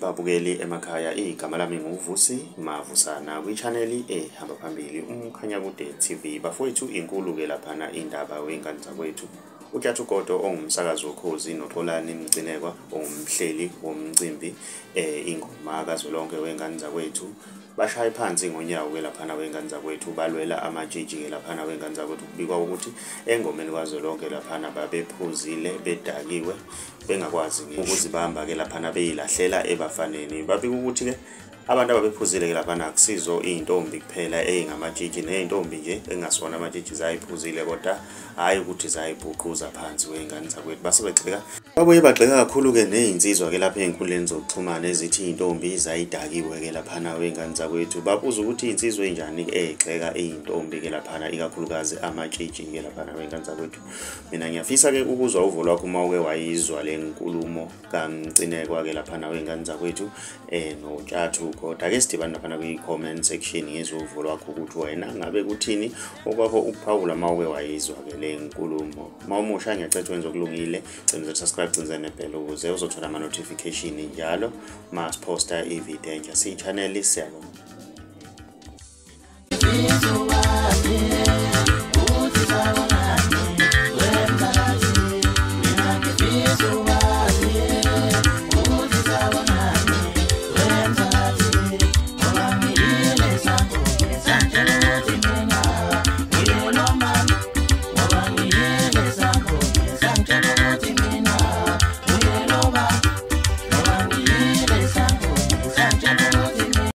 babukeli emakhaya igama lami nguvusi mavusana. Kwi-chaneli ehamba phambili umkhanyakude tv bafowethu inkulu-ke laphana indaba wey'ngane zakwethu. Utyathu godo ongumsakazi wokhozi noxolani mgcinekwa ongumhleli womcimbi eh ingoma kazwelonke wey'ngane zakwethu. Bashaya phansi ngonyawo-ke laphana wey'ngane zakwethu balwela amatshitshi-ke laphana wey'ngane zakwethu. Kubikwa ukuthi engomeni kazwelonke laphana babephuzile bedakiwe bengakwazi ukuzibamba-ke laphana beyilahlela ebafaneni. Babika ukuthi-ke abantu ababephuzile-ke laphana akusizo iy'ntombi kuphela ey'ngamatshitshi ney'ntombi nje engasona amatshitshi zayiphuzile kodwa hhayi ukuthi zayibhuquza phansi wey'ngane zakwethu. Base begxeka. Babuye bagxeka kakhulu-ke ney'nsizwa-ke lapha ey'nkundleni zokuxhumana ezithi iy'ntombi zayidakiwe-ke laphana wey'ngane zakwethu. Babuza ukuthi iy'nsizwa ey'njani-ke ey'gxeka iy'ntombi-ke laphana ikakhulukazi amatshitshi-ke laphana wey'ngane zakwethu. Mina ngiyafisa-ke ukuzwa uvo lwakho uma uke wayizwa le nkulumo kamcinekwa-ke laphana wey'ngane zakwethu um notshathu kodwa ake sidibane laphana kwi-comment section ngizwe uvo lwakho ukuthi wena ngabe kuthini? Okwakho ukuphawula uma uke wayizwa-ke le nkulumo. Uma umusha ngiyacetha wenza okulungile. Gcina subscribe gcinza nebhela ukuze uzothola ama-notification njalo. Ma siphosta ividiyo. Entsha siyi-channel siyabonga.